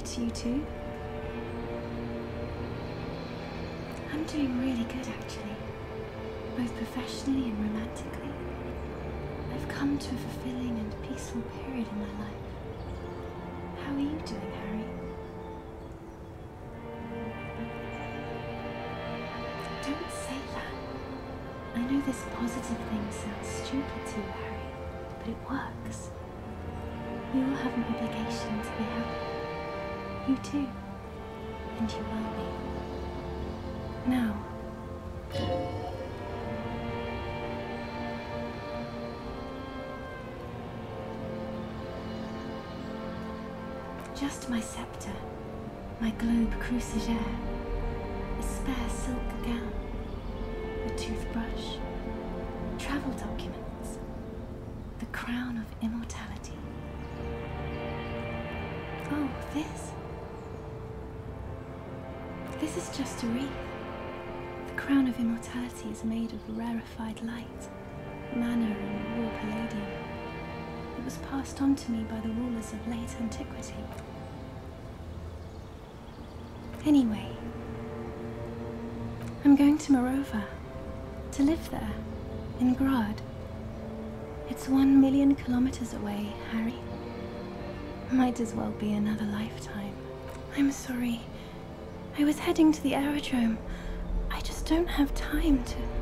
to you too. I'm doing really good actually, both professionally and romantically. I've come to a fulfilling and peaceful period in my life. How are you doing, Harry? Don't say that. I know this positive thing sounds stupid to you, Harry, but it works. We all have an obligation to be happy. You too. And you will be. Now. Just my scepter, my globe cruciger, a spare silk gown, a toothbrush, travel documents, the crown of immortality. Oh, this. This is just a wreath. The crown of immortality is made of rarefied light, manna and raw palladium. It was passed on to me by the rulers of late antiquity. Anyway, I'm going to Morova to live there, in Graad. It's one million kilometers away, Harry. Might as well be another lifetime. I'm sorry. I was heading to the aerodrome. I just don't have time to.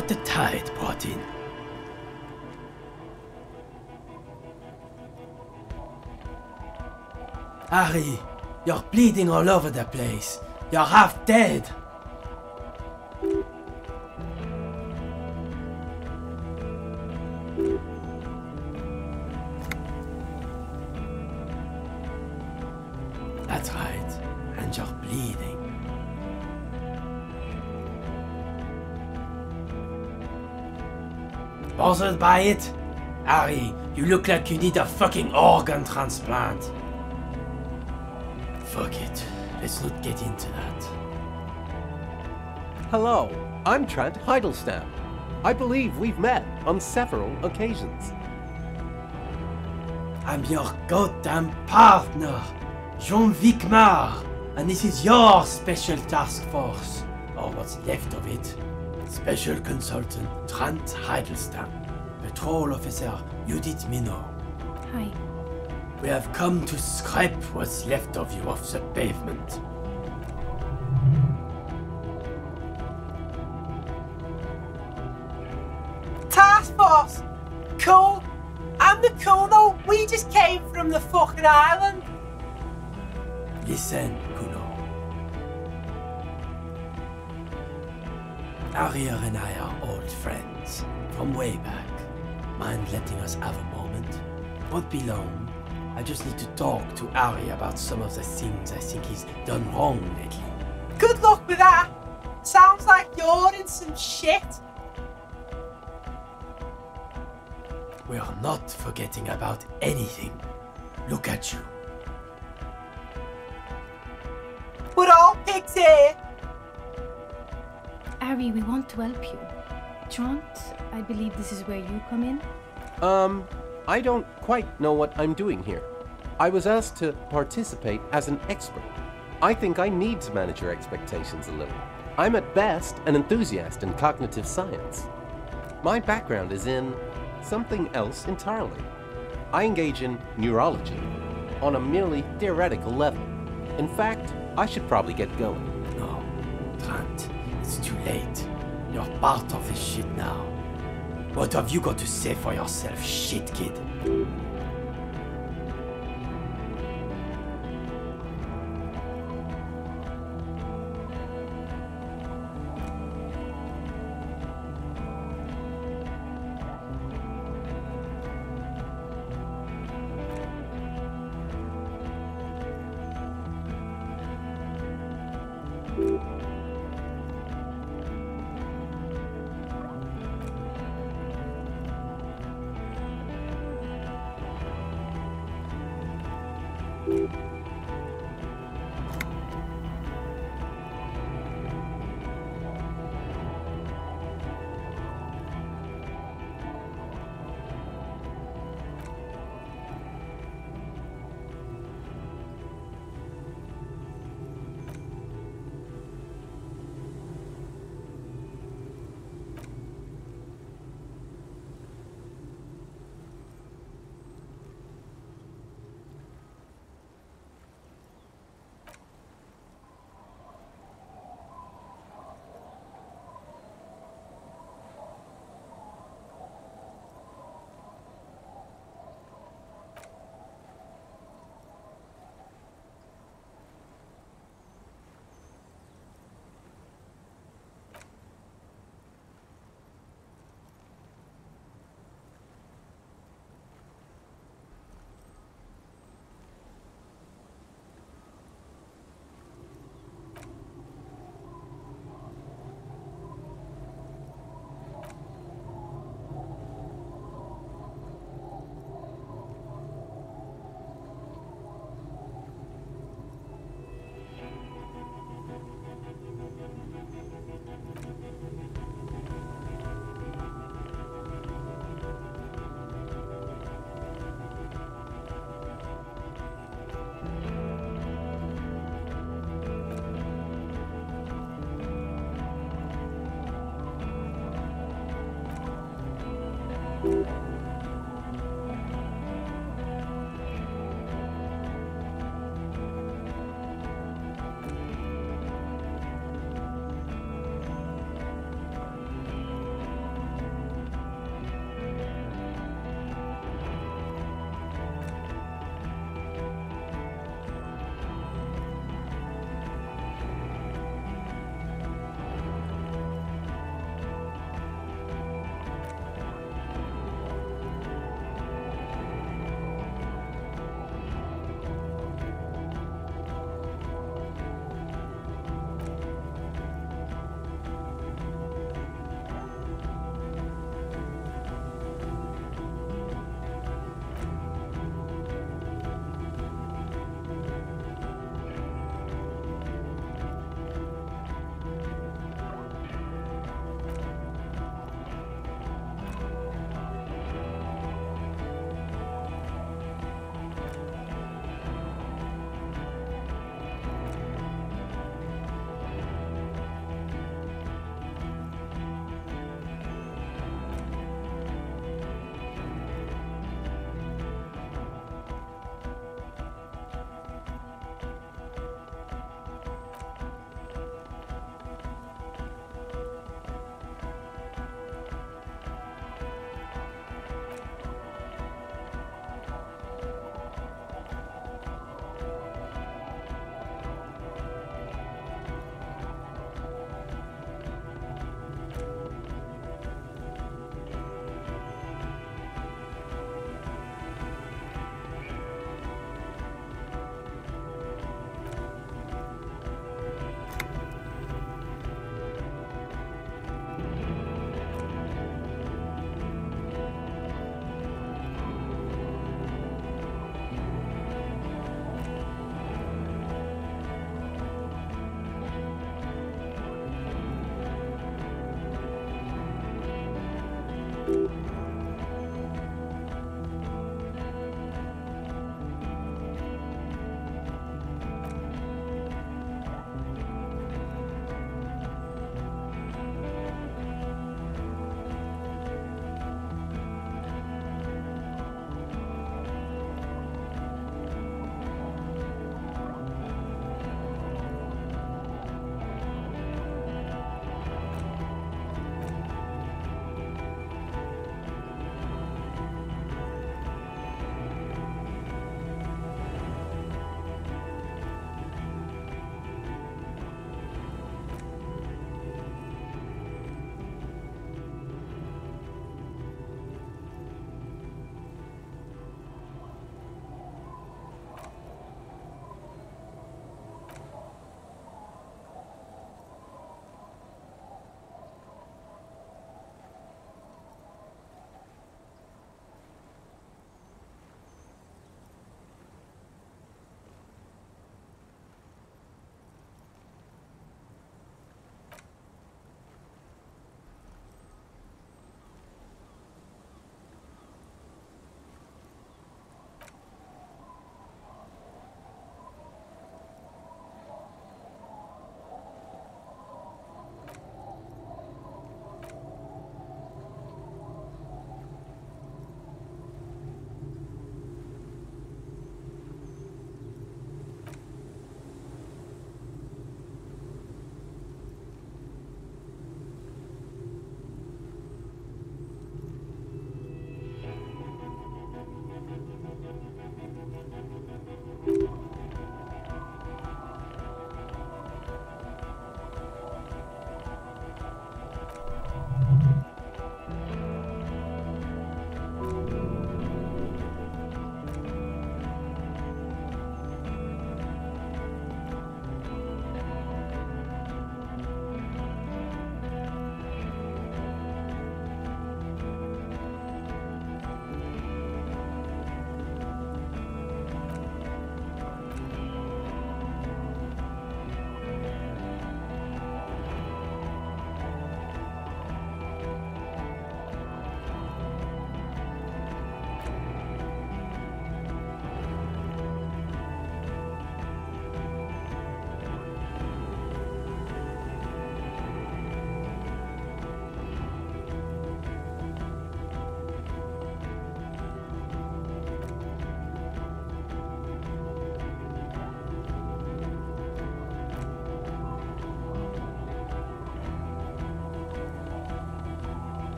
what the tide brought in. Harry, you're bleeding all over the place. You're half dead. By it? Harry, you look like you need a fucking organ transplant. Fuck it. Let's not get into that. Hello, I'm Trant Heidelstam. I believe we've met on several occasions. I'm your goddamn partner, Jean Vicquemare, and this is your special task force, or what's left of it. Special consultant Trant Heidelstam, patrol officer Judit Minot. Hi. We have come to scrape what's left of you off the pavement. Task Force! Cool! I'm the cool though. We just came from the fucking island. Listen, Cuno. Aria and I are old friends from way back. Mind letting us have a moment? Won't be long. I just need to talk to Ari about some of the things I think he's done wrong lately. Good luck with that. Sounds like you're in some shit. We are not forgetting about anything. Look at you. We're all pigs here. Ari, we want to help you. Trant, I believe this is where you come in. Um, I don't quite know what I'm doing here. I was asked to participate as an expert. I think I need to manage your expectations a little. I'm at best an enthusiast in cognitive science. My background is in something else entirely. I engage in neurology on a merely theoretical level. In fact, I should probably get going. No, Trant, it's too late. You're part of this shit now. What have you got to say for yourself, shit kid?